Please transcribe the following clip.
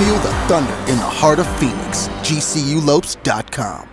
Feel the thunder in the heart of Phoenix. GCULopes.com.